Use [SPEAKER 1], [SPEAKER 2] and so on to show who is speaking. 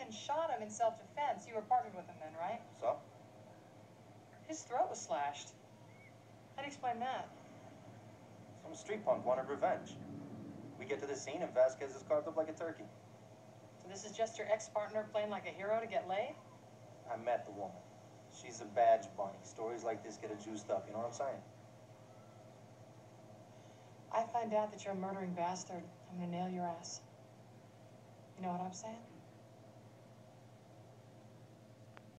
[SPEAKER 1] and shot him in self-defense. You were partnered with him then, right?
[SPEAKER 2] So?
[SPEAKER 1] His throat was slashed. How'd you explain that?
[SPEAKER 2] Some street punk wanted revenge. We get to the scene and Vasquez is carved up like a turkey.
[SPEAKER 1] So this is just your ex-partner playing like a hero to get laid?
[SPEAKER 2] I met the woman. She's a badge bunny. Stories like this get her juiced up, you know what I'm saying?
[SPEAKER 1] I find out that you're a murdering bastard. I'm gonna nail your ass. You know what I'm saying?